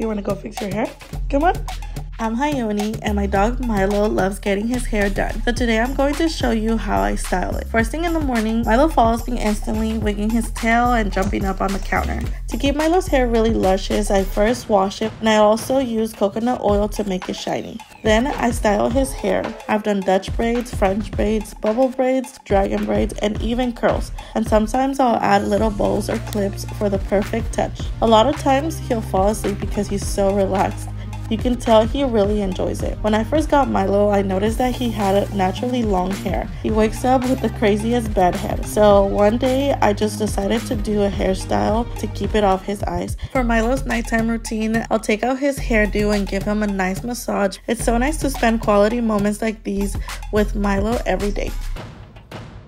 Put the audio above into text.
You wanna go fix your hair? Come on. Um, I'm Hyoni and my dog Milo loves getting his hair done. So today I'm going to show you how I style it. First thing in the morning, Milo follows me instantly, wigging his tail and jumping up on the counter. To keep Milo's hair really luscious, I first wash it and I also use coconut oil to make it shiny. Then I style his hair. I've done Dutch braids, French braids, bubble braids, dragon braids, and even curls. And sometimes I'll add little bows or clips for the perfect touch. A lot of times he'll fall asleep because he's so relaxed. You can tell he really enjoys it. When I first got Milo, I noticed that he had naturally long hair. He wakes up with the craziest bedhead. So one day I just decided to do a hairstyle to keep it off his eyes. For Milo's nighttime routine, I'll take out his hairdo and give him a nice massage. It's so nice to spend quality moments like these with Milo every day.